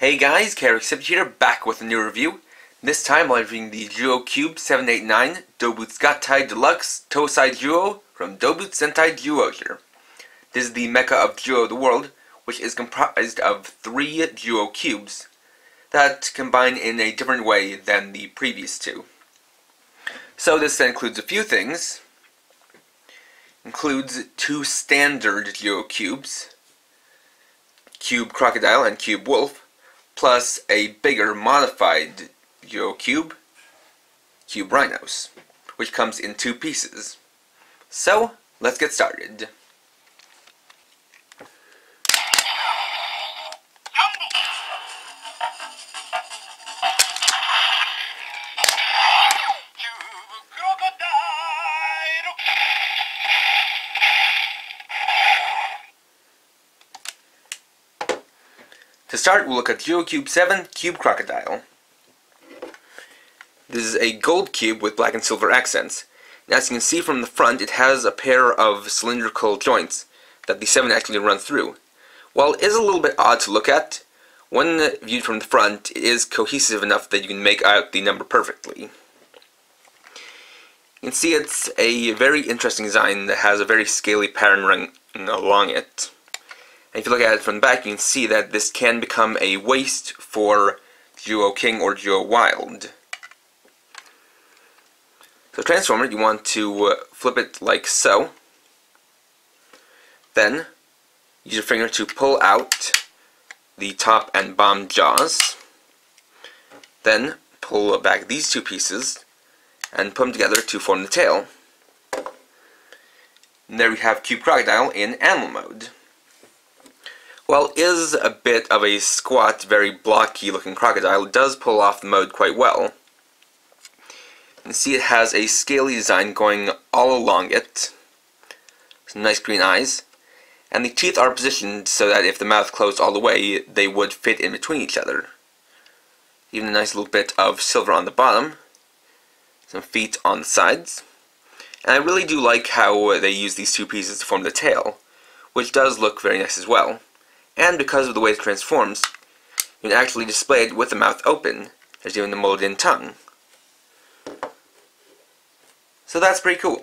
Hey guys, Carrick here, back with a new review. This time I'm reviewing the Zyuoh Cube 789 Doubutsu Gattai Deluxe Tousai Zyuoh from Doubutsu Sentai Zyuohger. This is the mecha of Zyuoh The World, which is comprised of three Zyuoh cubes that combine in a different way than the previous two. So this includes a few things. Includes two standard Zyuoh cubes, Cube Crocodile and Cube Wolf, plus a bigger modified Zyuoh Cube, Cube Rhinos, which comes in two pieces. So, let's get started. Start, we'll look at Zyuoh Cube 7 Cube Crocodile. This is a gold cube with black and silver accents. And as you can see from the front, it has a pair of cylindrical joints that the 7 actually runs through. While it is a little bit odd to look at, when viewed from the front, it is cohesive enough that you can make out the number perfectly. You can see it's a very interesting design that has a very scaly pattern running along it. If you look at it from the back, you can see that this can become a waist for Zyuoh King or Zyuoh Wild. So transform it, you want to uh, flip it like so. Then, use your finger to pull out the top and bottom jaws. Then, pull back these two pieces and put them together to form the tail. And there we have Cube Crocodile in animal mode. While is a bit of a squat, very blocky looking crocodile, it does pull off the mode quite well. You can see it has a scaly design going all along it. Some nice green eyes. And the teeth are positioned so that if the mouth closed all the way, they would fit in between each other. Even a nice little bit of silver on the bottom. Some feet on the sides. And I really do like how they use these two pieces to form the tail, which does look very nice as well and because of the way it transforms, you can actually display it with the mouth open, as even the molded-in tongue. So that's pretty cool.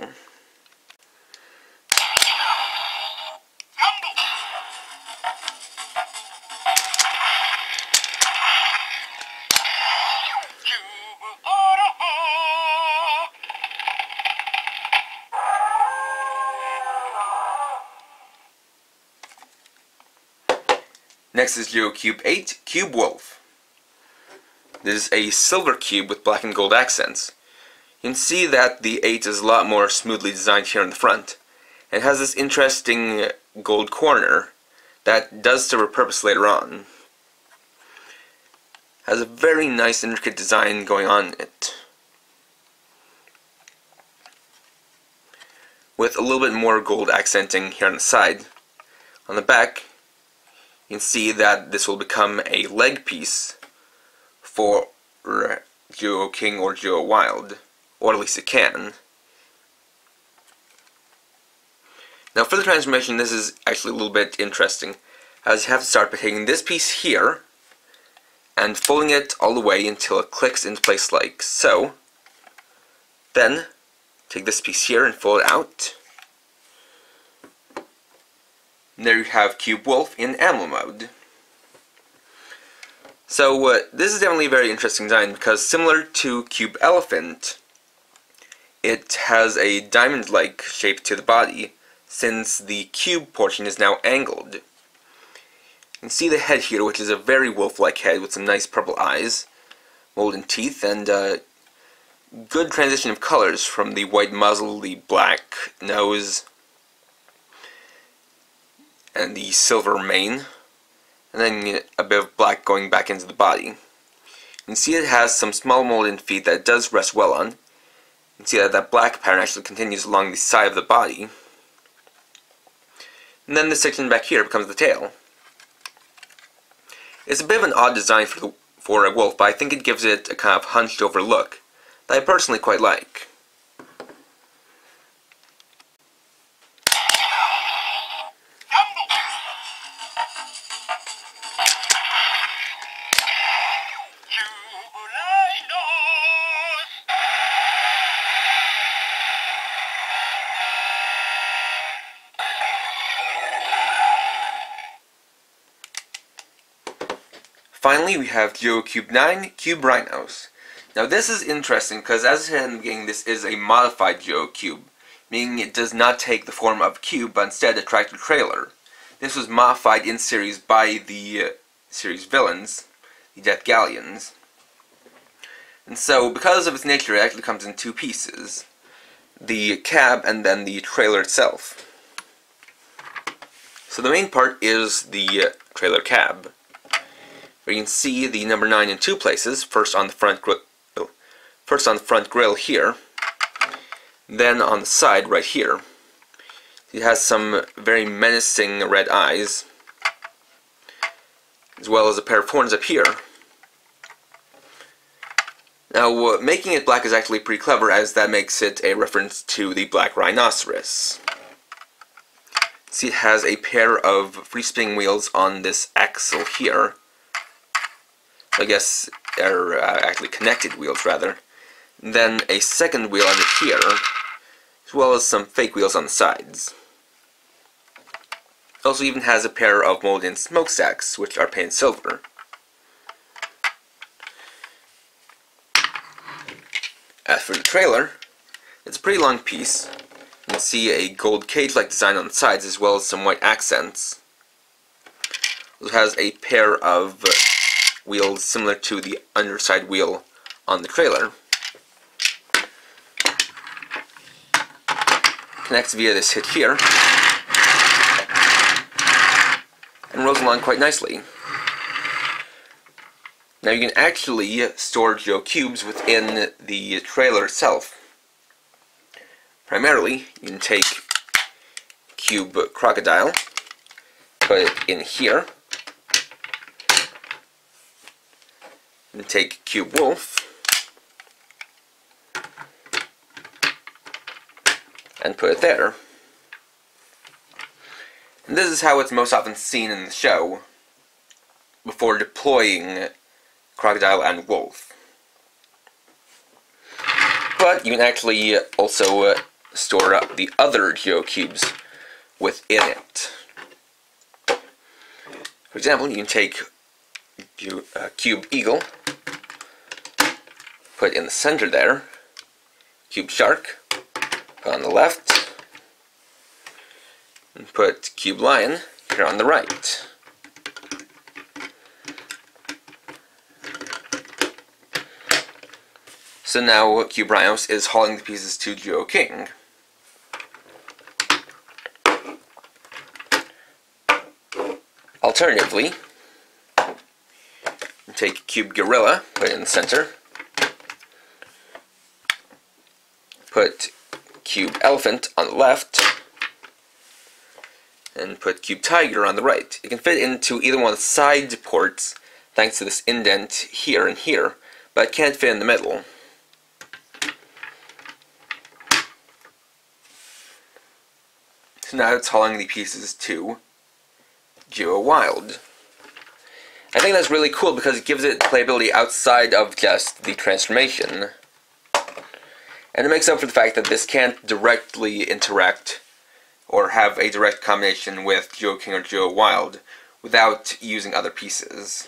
Next is Duo Cube 8, Cube Wolf. This is a silver cube with black and gold accents. You can see that the 8 is a lot more smoothly designed here in the front. It has this interesting gold corner that does serve a purpose later on. Has a very nice intricate design going on it. With a little bit more gold accenting here on the side. On the back, you can see that this will become a leg piece for Zyuoh King or Zyuoh Wild, or at least it can. Now for the transformation, this is actually a little bit interesting, as you have to start by taking this piece here, and folding it all the way until it clicks into place like so. Then, take this piece here and fold it out. There you have Cube Wolf in animal mode. So uh, this is definitely a very interesting design because similar to Cube Elephant, it has a diamond-like shape to the body since the cube portion is now angled. You can see the head here, which is a very wolf-like head with some nice purple eyes, golden teeth, and uh, good transition of colors from the white muzzle, the black nose, and the silver mane, and then a bit of black going back into the body. You can see it has some small molded feet that it does rest well on. You can see that that black pattern actually continues along the side of the body. And then this section back here becomes the tail. It's a bit of an odd design for, the, for a wolf, but I think it gives it a kind of hunched over look that I personally quite like. Finally, we have Zyuoh Cube 9 Cube Rhinos. Now this is interesting because as I said in the beginning, this is a modified Zyuoh Cube, meaning it does not take the form of a cube, but instead a tractor trailer. This was modified in series by the uh, series villains, the Deathgaliens. And so, because of its nature, it actually comes in two pieces. The cab and then the trailer itself. So the main part is the uh, trailer cab. You can see the number 9 in two places, first on the front grill, first on the front grill here, then on the side right here. It has some very menacing red eyes, as well as a pair of horns up here. Now, uh, making it black is actually pretty clever, as that makes it a reference to the black rhinoceros. See, it has a pair of free spinning wheels on this axle here. I guess they're uh, actually connected wheels, rather. Then a second wheel under here, as well as some fake wheels on the sides. Also even has a pair of molded smokestacks, which are painted silver. As for the trailer, it's a pretty long piece. You can see a gold cage-like design on the sides as well as some white accents. It has a pair of wheels similar to the underside wheel on the trailer. Connects via this hitch here and rolls along quite nicely. Now you can actually store Zyuoh Cubes within the trailer itself. Primarily, you can take Cube Crocodile, put it in here, take Cube Wolf, and put it there. And this is how it's most often seen in the show, before deploying Crocodile and Wolf. But you can actually also uh, store up the other Zyuoh Cubes within it. For example, you can take uh, Uh, cube Eagle, put in the center there, Cube Shark, put on the left, and put Cube Lion here on the right. So now Cube Rhinos is hauling the pieces to Zyuoh King. Alternatively, take Cube Gorilla, put it in the center, put Cube Elephant on the left, and put Cube Tiger on the right. It can fit into either one of the side ports thanks to this indent here and here, but it can't fit in the middle. So now it's hauling the pieces to Zyuoh Wild. I think that's really cool because it gives it playability outside of just the transformation. And it makes up for the fact that this can't directly interact or have a direct combination with Zyuoh King or Zyuoh Wild without using other pieces.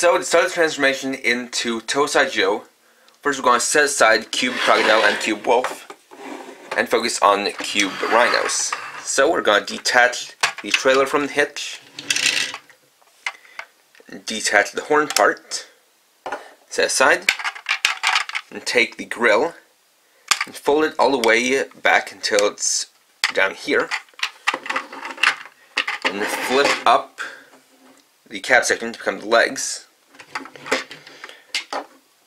So to start the transformation into Tousai Zyuoh, first we're going to set aside Cube Crocodile and Cube Wolf, and focus on Cube Rhinos. So we're going to detach the trailer from the hitch, detach the horn part, set aside, and take the grill, and fold it all the way back until it's down here, and flip up the cab section to become the legs.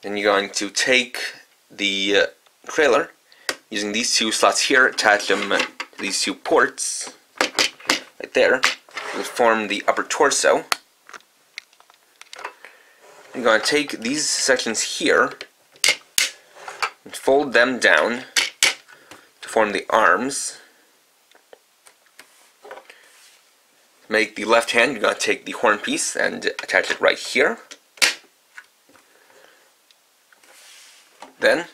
Then you're going to take the uh, trailer, using these two slots here, attach them to these two ports, right there, will form the upper torso. I'm going to take these sections here and fold them down to form the arms. make the left hand, you're going to take the horn piece and attach it right here. Then,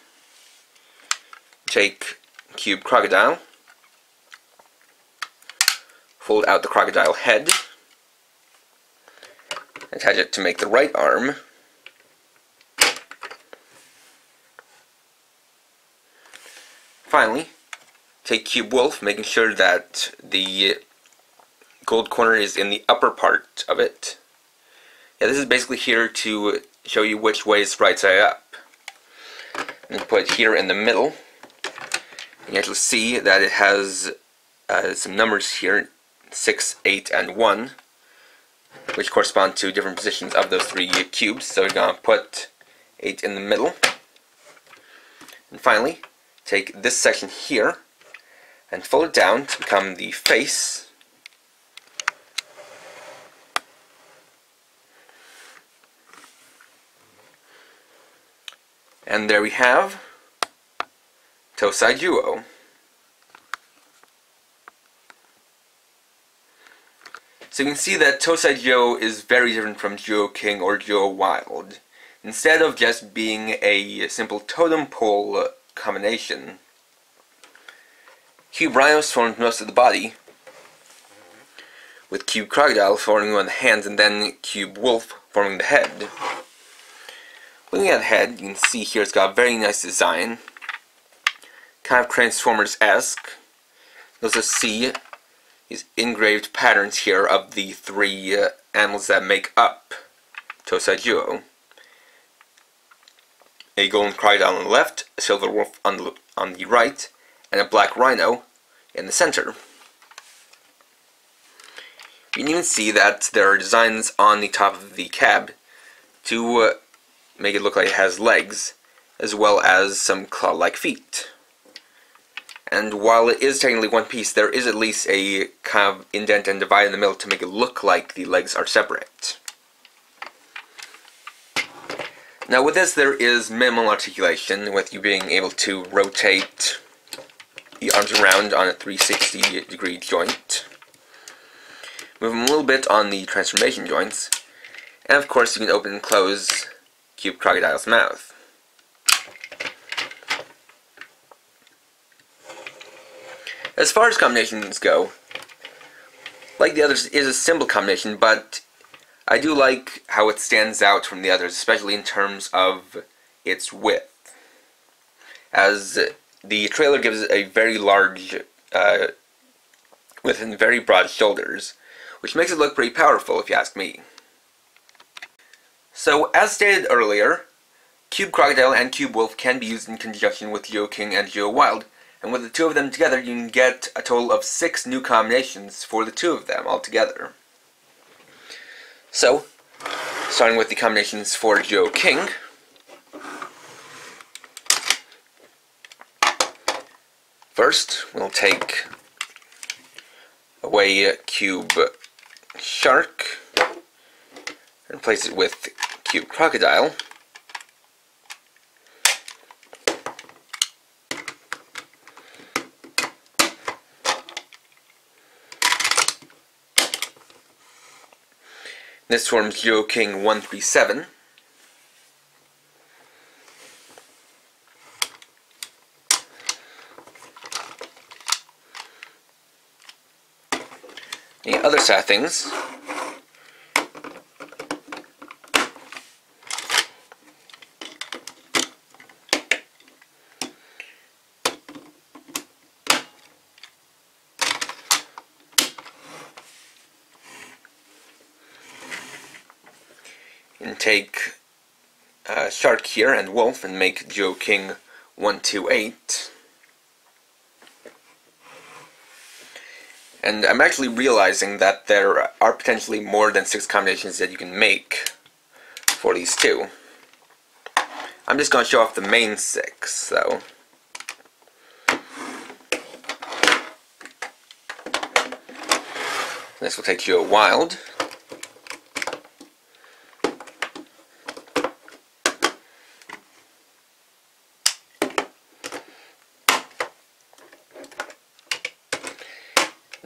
take cube crocodile, fold out the crocodile head, attach it to make the right arm, Finally, take cube wolf, making sure that the gold corner is in the upper part of it. Yeah, this is basically here to show you which way is right side up. And put it here in the middle. And you actually see that it has uh, some numbers here, 6, 8, and 1, which correspond to different positions of those three cubes. So we're going to put 8 in the middle. And finally, take this section here and fold it down to become the face And there we have Tousai Zyuoh. So you can see that Tousai Zyuoh is very different from Zyuoh King or Zyuoh Wild. Instead of just being a simple totem pole combination, Cube Rhinos formed most of the body, with Cube Crocodile forming one of the hands and then Cube Wolf forming the head. Looking at the head, you can see here it's got a very nice design. Kind of Transformers-esque. You also see these engraved patterns here of the three uh, animals that make up Tousai Zyuoh. A golden crocodile on the left, a silver wolf on the, on the right, and a black rhino in the center. You can even see that there are designs on the top of the cab to uh, make it look like it has legs, as well as some claw-like feet. And while it is technically one piece, there is at least a kind of indent and divide in the middle to make it look like the legs are separate. Now with this there is minimal articulation, with you being able to rotate the arms around on a 360 degree joint. Move them a little bit on the transformation joints, and of course you can open and close Cube Crocodile's mouth. As far as combinations go, like the others, is a simple combination, but I do like how it stands out from the others, especially in terms of its width. As the trailer gives it a very large uh, width and very broad shoulders, which makes it look pretty powerful if you ask me. So, as stated earlier, Cube Crocodile and Cube Wolf can be used in conjunction with Zyuoh King and Zyuoh Wild, and with the two of them together you can get a total of six new combinations for the two of them altogether. So, starting with the combinations for Zyuoh King, First, we'll take away Cube Shark and place it with Cube Crocodile. This forms Zyuoh King 137. The other side things and take uh, shark here and wolf and make Zyuoh King 128. And I'm actually realizing that there are potentially more than six combinations that you can make for these two. I'm just going to show off the main six, so... This will take you a wild.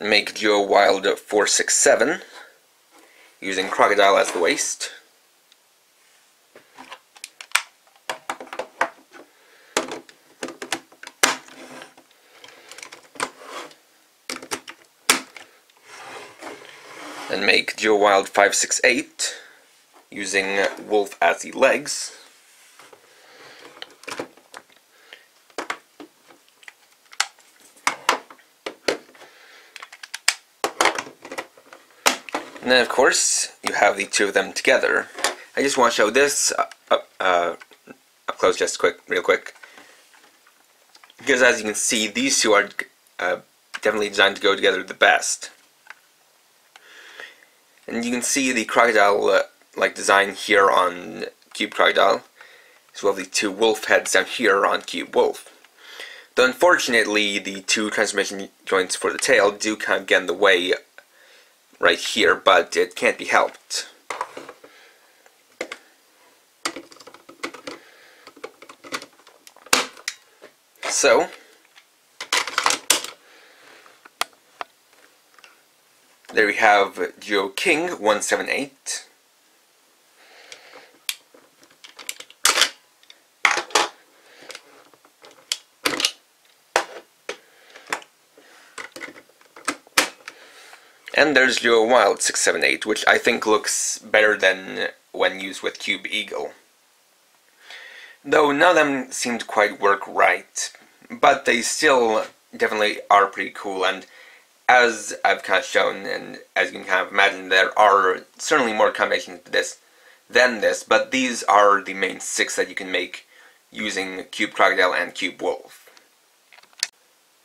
Make Zyuoh Wild 467 using Crocodile as the waist. and make Zyuoh Wild 568 using Wolf as the legs. And then of course you have the two of them together. I just want to show this up, up, uh, up close just quick, real quick. Because as you can see, these two are uh, definitely designed to go together the best. And you can see the crocodile uh, like design here on Cube Crocodile, as well as the two wolf heads down here on Cube Wolf. Though unfortunately the two transformation joints for the tail do kind of get in the way right here, but it can't be helped. So, There we have Zyuoh King 178. And there's your Wild 678, which I think looks better than when used with Cube Eagle. Though none of them seem to quite work right, but they still definitely are pretty cool, and as I've kind of shown, and as you can kind of imagine, there are certainly more combinations to this than this, but these are the main six that you can make using Cube Crocodile and Cube Wolf.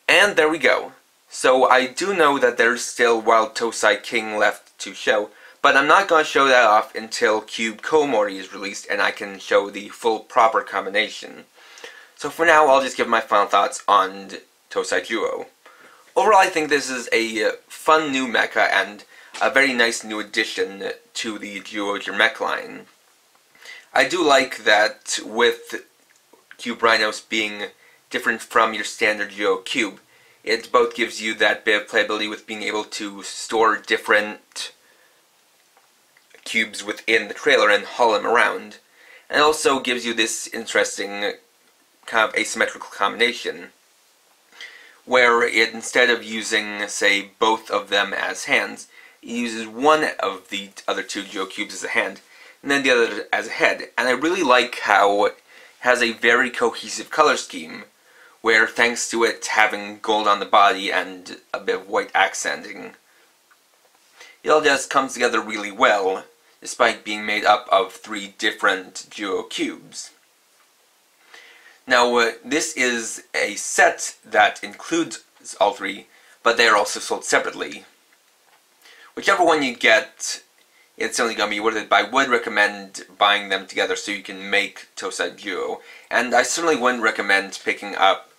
And there we go. So I do know that there's still Wild Tousai King left to show, but I'm not going to show that off until Cube Koumori is released and I can show the full proper combination. So for now, I'll just give my final thoughts on Tousai Zyuoh. Overall, I think this is a uh, fun new mecha and a very nice new addition to the Zyuoh mech line. I do like that with Cube Rhinos being different from your standard Zyuoh Cube, it both gives you that bit of playability with being able to store different cubes within the trailer and haul them around, and also gives you this interesting kind of asymmetrical combination where it, instead of using, say, both of them as hands, it uses one of the other two cubes as a hand, and then the other as a head. And I really like how it has a very cohesive color scheme, where thanks to it having gold on the body and a bit of white accenting, it all just comes together really well, despite being made up of three different Zyuoh cubes. Now, uh, this is a set that includes all three, but they are also sold separately. Whichever one you get, to be worth it, but I would recommend buying them together so you can make Tousai Zyuoh. And I certainly wouldn't recommend picking up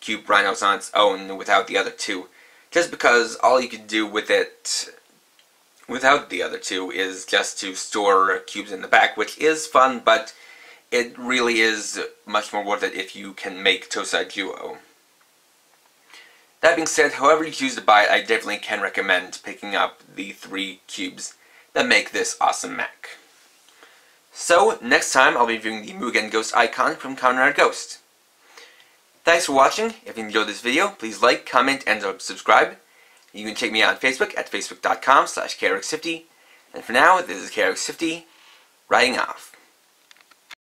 Cube Rhinos on its own without the other two, just because all you can do with it without the other two is just to store cubes in the back, which is fun, but it really is much more worth it if you can make Tousai Zyuoh. That being said, however you choose to buy it, I definitely can recommend picking up the three cubes that make this awesome Mac. So, next time I'll be reviewing the Mugen Ghost icon from Rider Ghost. Thanks for watching. If you enjoyed this video, please like, comment, and subscribe. You can check me out on Facebook at facebook.com slash krx50. And for now, this is krx50, writing off.